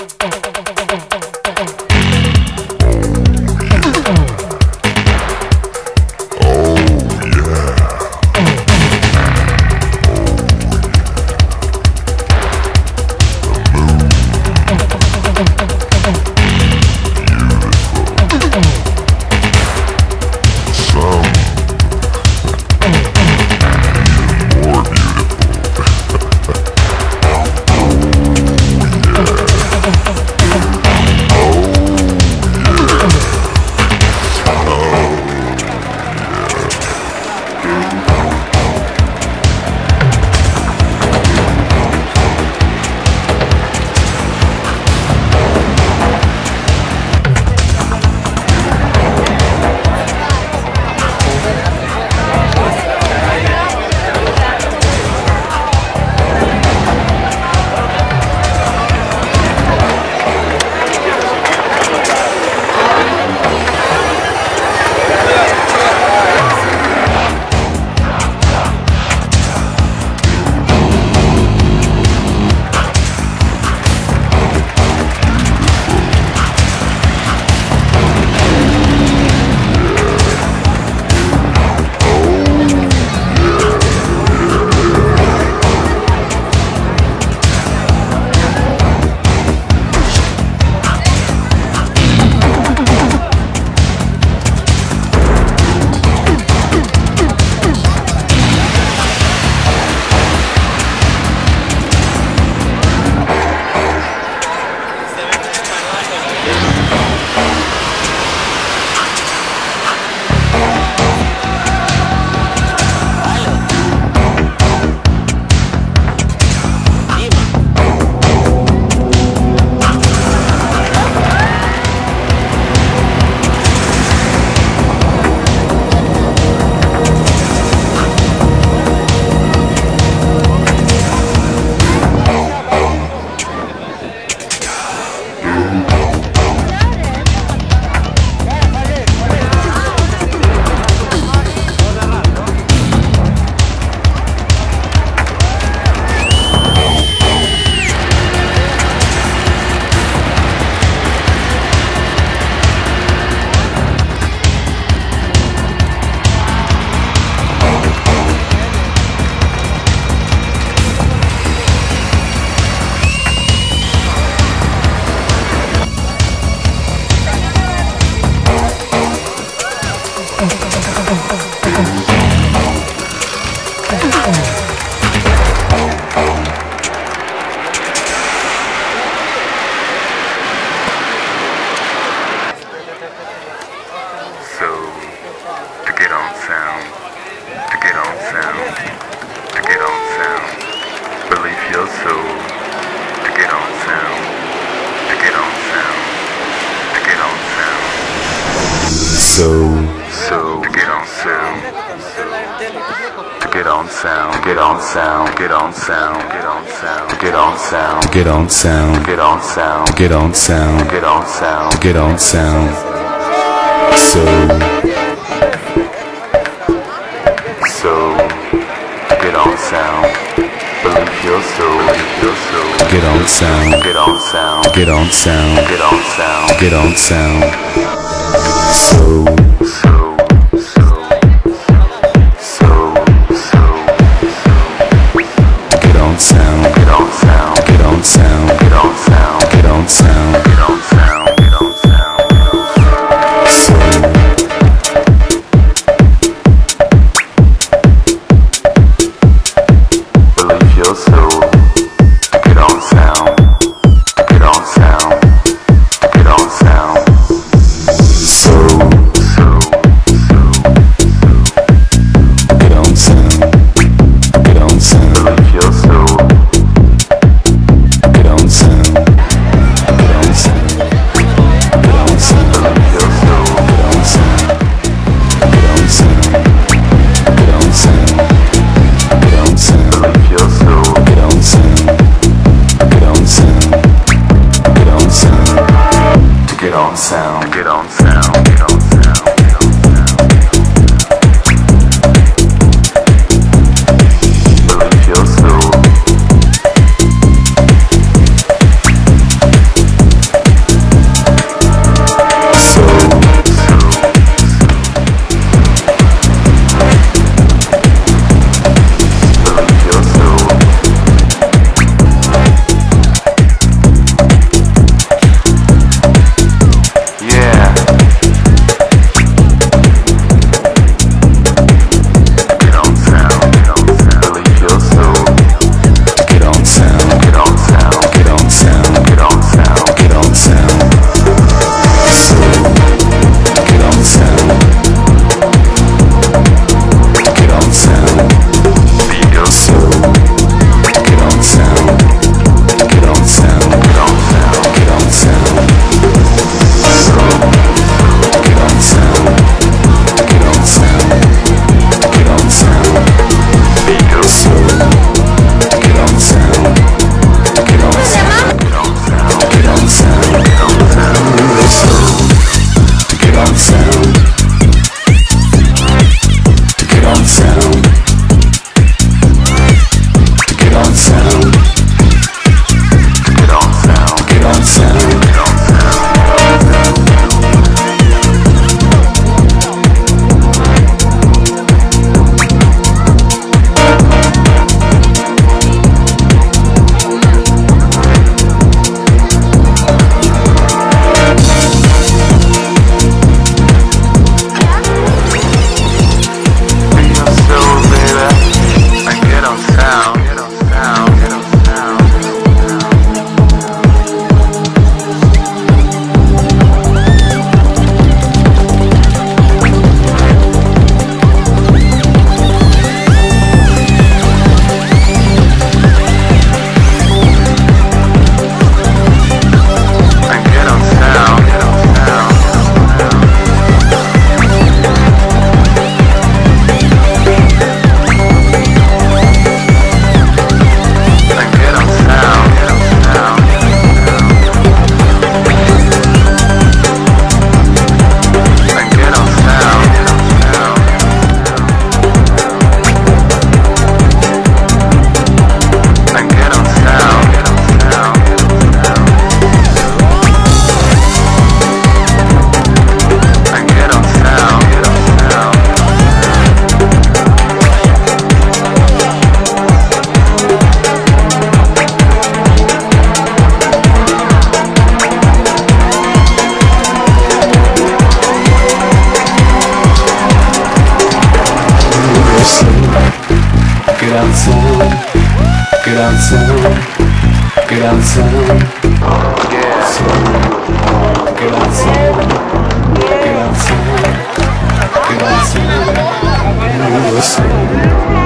Thank you. Get on sound, get on sound, get on sound, get on sound, get on sound. So, so, get on sound. Believe your soul, believe your. Get on sound, get on sound, get on sound, get on sound, get on sound. So. out sound, get out sound. So, get out sound, get out sound, get out sound, get out sound, get out sound. So on sound. Get on sound. gran son, gran son, gran son, gran son, gran son, gran son, gran son.